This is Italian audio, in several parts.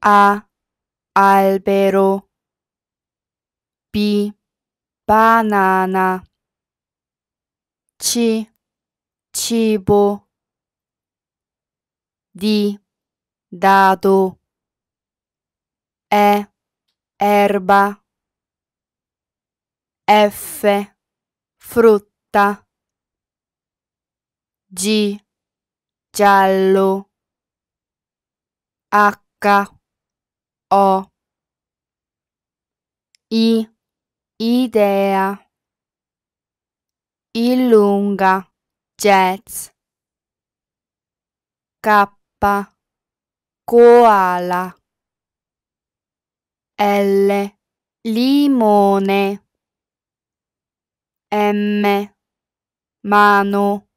A. Albero. B. Banana. C. Cibo. D. Dado. E. Erba. F. Frutta. G. Giallo. H. O. I. Idea. Illunga. Jazz. K. Koala. L. Limone. M. Mano.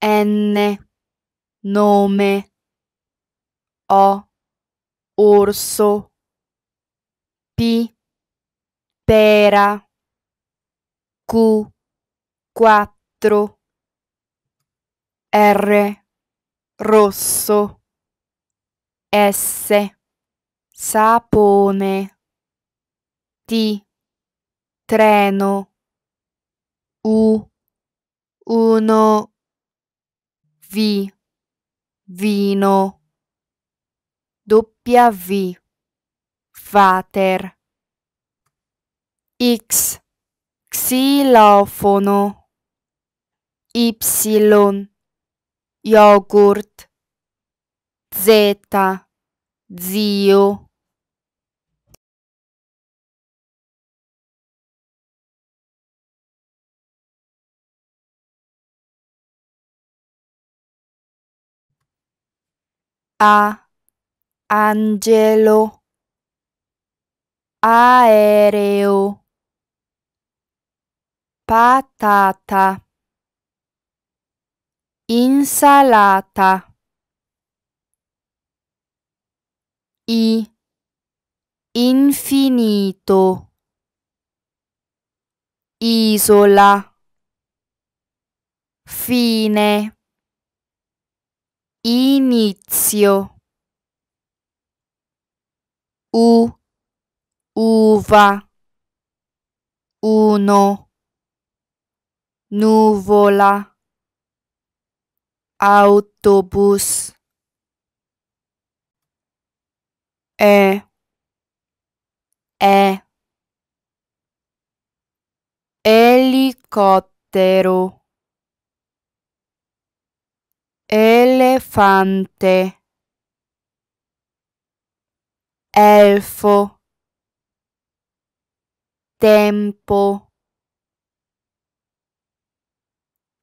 N. Nome. O. Orso. P. Pera. Q. Quattro. R. Rosso. S. Sapone. T. Treno. U. Uno. V. Vino. W. Vater. X. Xilofono. Y. Yogurt. Z. Zio. A. Angelo. Aereo. Patata. Insalata. I. Infinito. Isola. Fine. Inizio. U. Uva. Uno. Nuvola. Autobus. E. E. Elicottero. elefante elfo tempo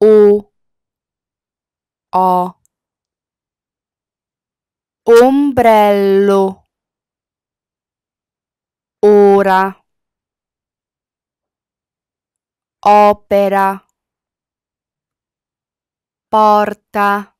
o o ombrello ora opera porta